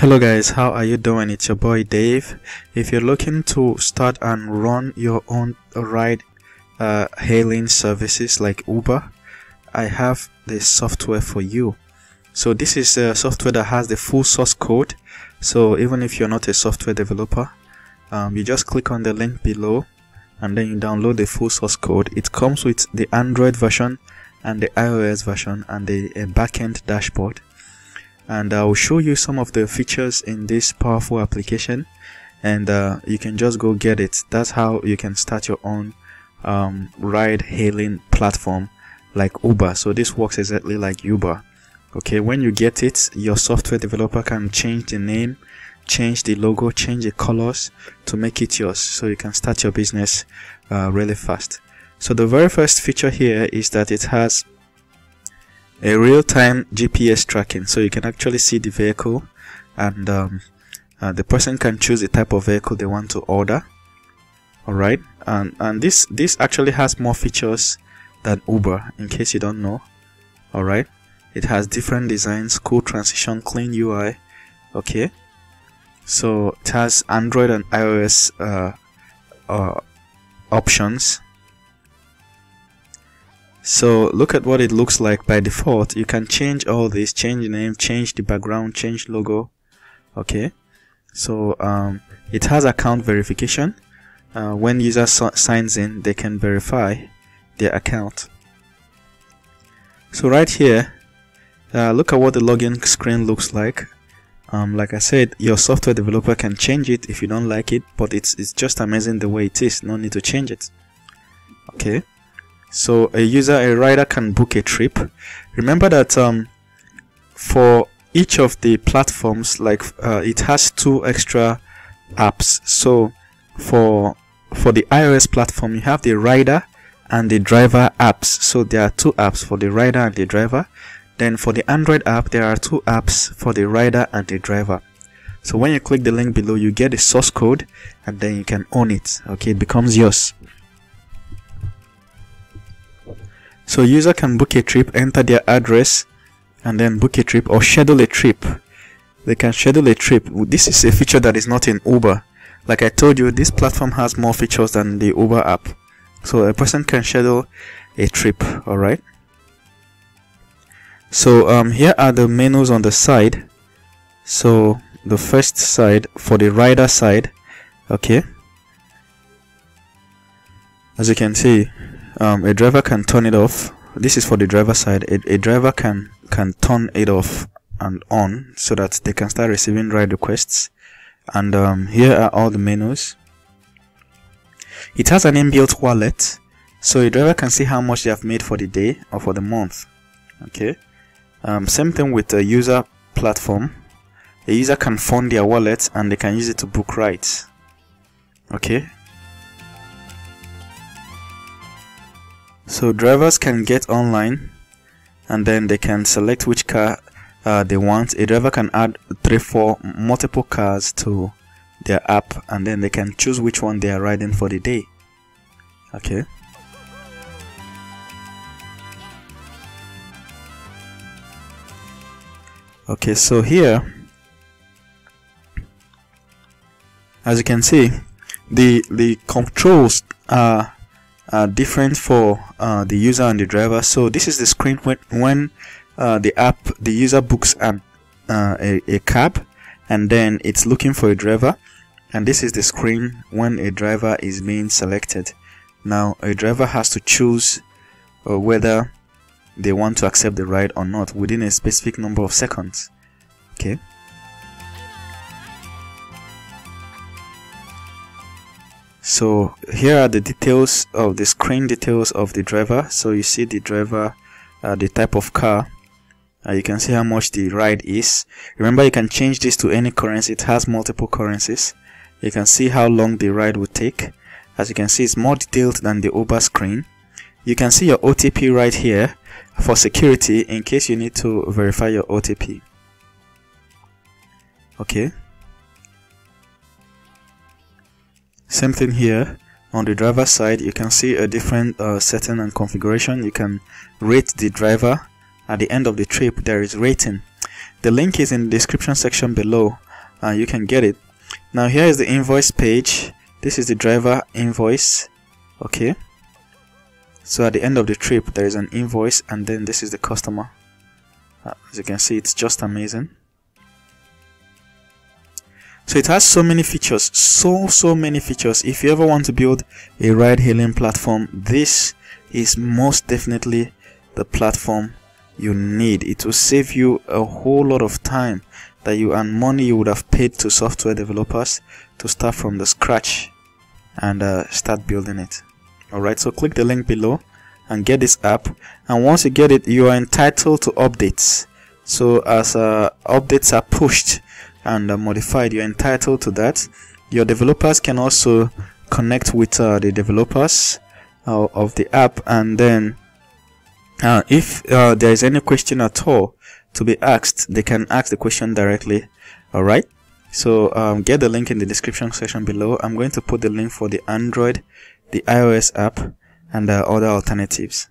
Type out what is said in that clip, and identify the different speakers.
Speaker 1: Hello guys, how are you doing? It's your boy Dave. If you're looking to start and run your own ride uh, hailing services like Uber, I have the software for you. So this is a software that has the full source code. So even if you're not a software developer, um, you just click on the link below and then you download the full source code. It comes with the Android version and the iOS version and the backend dashboard and I will show you some of the features in this powerful application. And uh, you can just go get it. That's how you can start your own um, ride hailing platform like Uber. So this works exactly like Uber. Okay when you get it your software developer can change the name change the logo change the colors to make it yours. So you can start your business uh, really fast. So the very first feature here is that it has a real-time GPS tracking so you can actually see the vehicle and um, uh, the person can choose the type of vehicle they want to order. Alright? And and this this actually has more features than Uber in case you don't know. Alright? It has different designs cool transition clean UI okay? So it has Android and iOS uh, uh, options so look at what it looks like by default. You can change all this change name change the background change logo. Okay? So um, it has account verification. Uh, when user so signs in they can verify their account. So right here uh, look at what the login screen looks like. Um, like I said your software developer can change it if you don't like it but it's, it's just amazing the way it is. No need to change it. Okay so a user a rider can book a trip. Remember that um, for each of the platforms like uh, it has two extra apps. So for for the iOS platform you have the rider and the driver apps. So there are two apps for the rider and the driver. Then for the Android app there are two apps for the rider and the driver. So when you click the link below you get the source code and then you can own it. Okay it becomes yours So user can book a trip, enter their address, and then book a trip or schedule a trip. They can schedule a trip. This is a feature that is not in Uber. Like I told you, this platform has more features than the Uber app. So a person can schedule a trip, alright? So um, here are the menus on the side. So the first side for the rider side, okay? As you can see, um, a driver can turn it off. This is for the driver side. A, a driver can can turn it off and on so that they can start receiving ride requests. And um, here are all the menus. It has an inbuilt wallet so a driver can see how much they have made for the day or for the month. Okay? Um, same thing with the user platform. A user can fund their wallet and they can use it to book rides. Okay So drivers can get online and then they can select which car uh, they want. A driver can add three, four, multiple cars to their app and then they can choose which one they are riding for the day. Okay. Okay, so here, as you can see, the the controls are uh, different for uh, the user and the driver. So this is the screen when, when uh, the app the user books an, uh, a, a cab and then it's looking for a driver. And this is the screen when a driver is being selected. Now a driver has to choose uh, whether they want to accept the ride or not within a specific number of seconds. Okay so here are the details of the screen details of the driver. So you see the driver uh, the type of car. Uh, you can see how much the ride is. Remember you can change this to any currency. It has multiple currencies. You can see how long the ride will take. As you can see it's more detailed than the Uber screen. You can see your OTP right here for security in case you need to verify your OTP okay same thing here. On the driver side you can see a different uh, setting and configuration. You can rate the driver. At the end of the trip there is rating. The link is in the description section below uh, you can get it. Now here is the invoice page. This is the driver invoice. Okay. So at the end of the trip there is an invoice and then this is the customer. Uh, as you can see it's just amazing so it has so many features so so many features. If you ever want to build a ride hailing platform this is most definitely the platform you need. It will save you a whole lot of time that you and money you would have paid to software developers to start from the scratch and uh, start building it. Alright so click the link below and get this app. And once you get it you are entitled to updates. So as uh, updates are pushed and uh, modified you're entitled to that. Your developers can also connect with uh, the developers uh, of the app and then uh, if uh, there is any question at all to be asked they can ask the question directly. Alright? So um, get the link in the description section below. I'm going to put the link for the android the ios app and uh, other alternatives